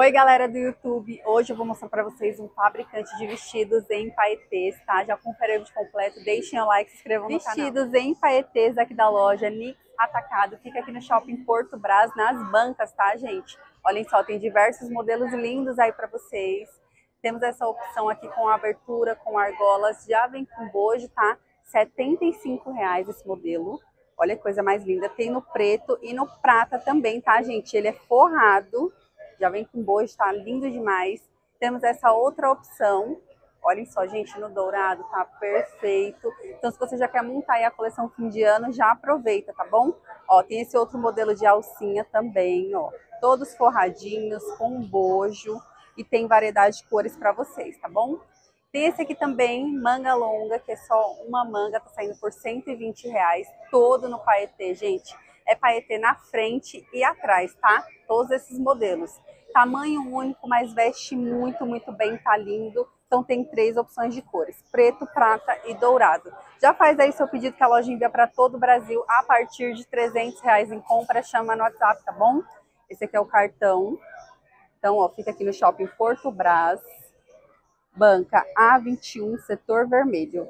Oi, galera do YouTube. Hoje eu vou mostrar para vocês um fabricante de vestidos em paetês, tá? Já confere o vídeo completo, deixem o like, se inscrevam no Vestidos canal. Vestidos em paetês aqui da loja Nix Atacado. Fica aqui no Shopping Porto Brás, nas bancas, tá, gente? Olhem só, tem diversos modelos lindos aí para vocês. Temos essa opção aqui com abertura, com argolas, já vem com bojo, tá? 75 reais esse modelo. Olha que coisa mais linda. Tem no preto e no prata também, tá, gente? Ele é forrado, já vem com bojo, tá lindo demais. Temos essa outra opção. Olhem só, gente, no dourado, tá perfeito. Então, se você já quer montar aí a coleção fim de ano, já aproveita, tá bom? Ó, tem esse outro modelo de alcinha também, ó. Todos forradinhos, com bojo. E tem variedade de cores para vocês, tá bom? Tem esse aqui também, manga longa, que é só uma manga, tá saindo por 120 reais, todo no paetê, gente. É paetê na frente e atrás, tá? Todos esses modelos. Tamanho único, mas veste muito, muito bem, tá lindo. Então tem três opções de cores, preto, prata e dourado. Já faz aí seu pedido que a loja envia para todo o Brasil a partir de 300 reais em compra, chama no WhatsApp, tá bom? Esse aqui é o cartão. Então, ó, fica aqui no Shopping Porto Brás banca A21, setor vermelho.